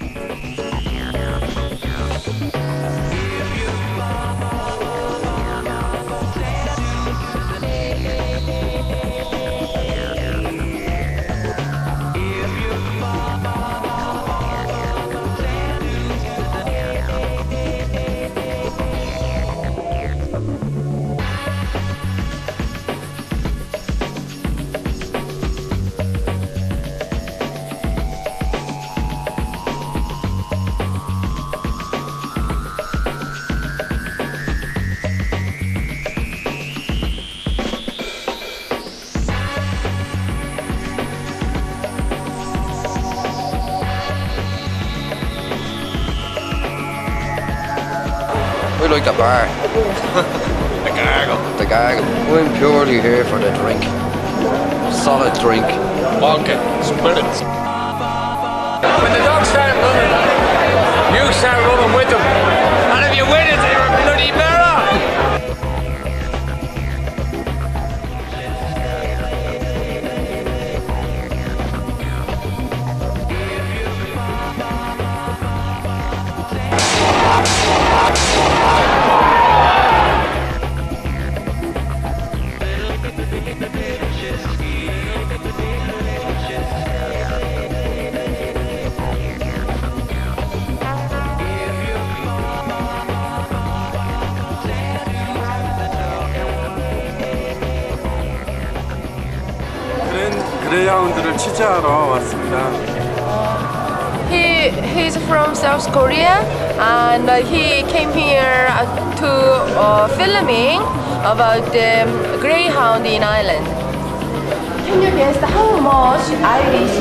Bye. We like the bar, The gargle. the gargle. We're purely here for the drink. Solid drink. Vodka. Spirits. When the dogs start running, you start running with them. And if you win it, you're a bloody bearer. 그 그레이하운드를 취재하러 왔습니다. He he's from South Korea and uh, he came here uh, to uh, filming about the Greyhound in Ireland. Can you guess how much Irish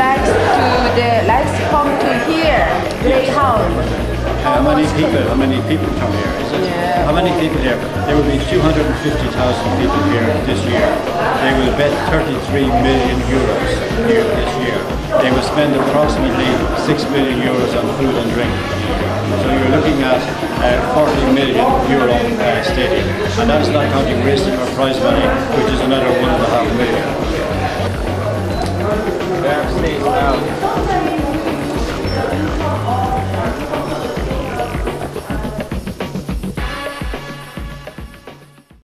likes to the likes come to here Greyhound? How many people? How many people come here? Is it? How many people here? There will be 250,000 people here this year. They will bet 33 million euros here this year. They will spend approximately 6 million euros on food and drink. So you're looking at uh, 40 million euro uh, stadium, and that is not counting racing or prize money, which is another one and a half million.